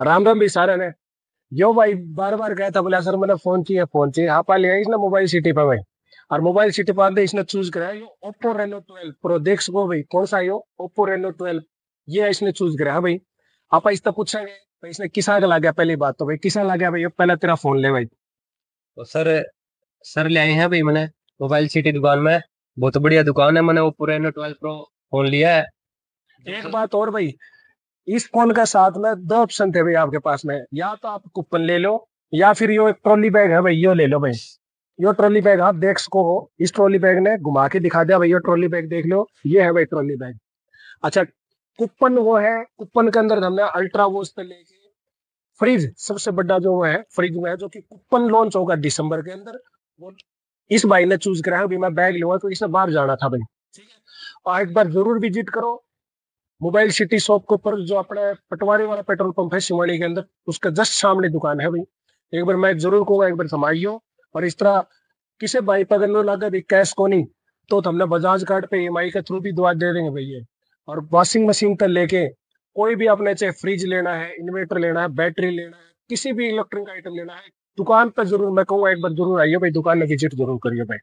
राम राम भी सारे ने। यो भाई बार बार गया था बोला सर मैंने फ़ोन चाहिए फ़ोन चाहिए। हाँ पा लिया इसने मोबाइल सिटी पे भाई। और मोबाइल सिटी पे आते इसने चूज़ करा यो ओप्पो रेनो ट्वेल्व प्रो देख सको भाई कौन सा यो ओप्पो रेनो ट्वेल्व ये इसने चूज़ करा हाँ भाई। आप इससे पूछेंगे भाई इसने किसा लगा गया पहली बात तो भाई किसा लगा गया भाई? पहला तेरा फ़ोन ले भाई। तो सर सर ले आए हैं भाई मैंने मोबाइल सिटी दुकान में। बहुत बढ़िया दुकान है मैंने Oppo Reno twelve Pro phone लिया है। एक बात और भाई इस फ़ोन का साथ में? दो ऑप्शन थे भाई आपके पास में। या तो आप कूपन ले लो, या फिर यो एक ट्रॉली बैग है भाई, यो ले लो भाई। यो ट्रॉली बैग आप देख सको हो। इस ट्रॉली बैग ने घुमा के दिखा दिया भाई, यो ट्रॉली बैग देख लो। ये है भाई ट्रॉली बैग अच्छा कूपन वो है, कूपन के अंदर हमने अल्ट्रा वो से लेके फ्रिज सबसे बड़ा जो वो है फ्रिज में है, जो कि कूपन लॉन्च होगा दिसंबर के अंदर। वो इस भाई ने चूज़ करा है, अभी मैं बैग लूँगा तो इसे बाहर जाना था भाई। ठीक है? और एक बार ज़रूर विज़िट करो। मोबाइल सिटी शॉप के ऊपर जो अपने पटवारी वाला पेट्रोल पंप है शिवाड़ी के अंदर, उसका जस्ट सामने दुकान है भाई। एक बार मैं ज़रूर कहूँगा, एक बार समाइयो और इस तरह किसी भाई पर अगर लगा भी कैश को नहीं तो हमने बजाज कार्ड पे ई के थ्रू भी दुआ दे देंगे भैया और वॉशिंग मशीन तक लेके कोई भी अपने चाहे फ्रिज लेना है इन्वर्टर लेना है बैटरी लेना है, किसी भी इलेक्ट्रॉनिक आइटम लेना है, दुकान पर ज़रूर, मैं कहूँगा एक बार ज़रूर आइए भाई, दुकान में विज़िट ज़रूर करिए भाई।